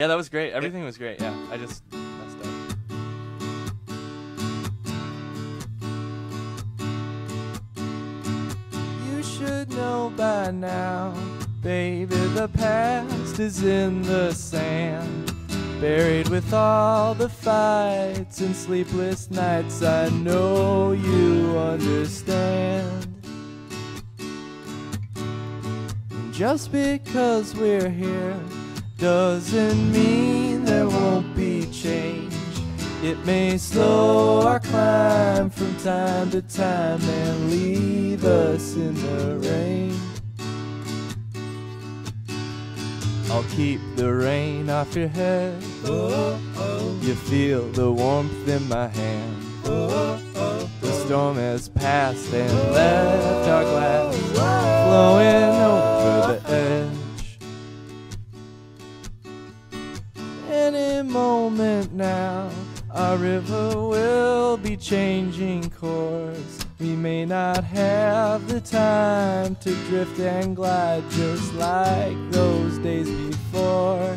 Yeah, that was great. Everything was great. Yeah, I just messed up. You should know by now, baby, the past is in the sand. Buried with all the fights and sleepless nights, I know you understand. And just because we're here doesn't mean there won't be change. It may slow our climb from time to time and leave us in the rain. I'll keep the rain off your head. You feel the warmth in my hand. The storm has passed and left our glass flowing over moment now, our river will be changing course. We may not have the time to drift and glide just like those days before.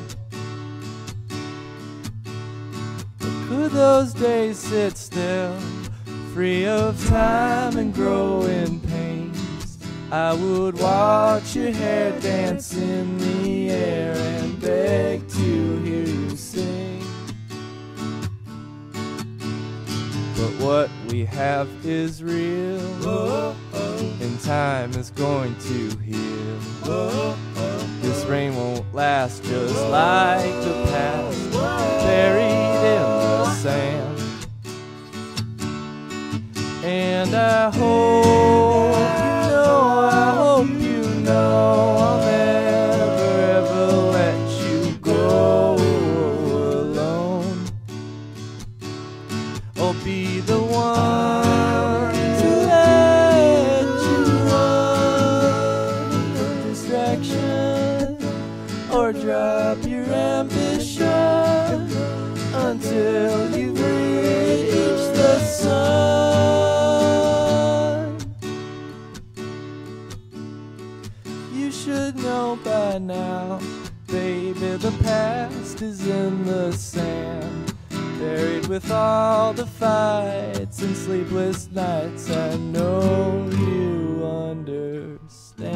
But could those days sit still, free of time and growing pains? I would watch your hair dance But what we have is real, and time is going to heal. This rain won't last just like the past, buried in the sand. And I hope Or be the one to let you run from distraction or drop your ambition until you reach the sun. You should know by now, baby, the past is in the sand. Buried with all the fights and sleepless nights, I know you understand.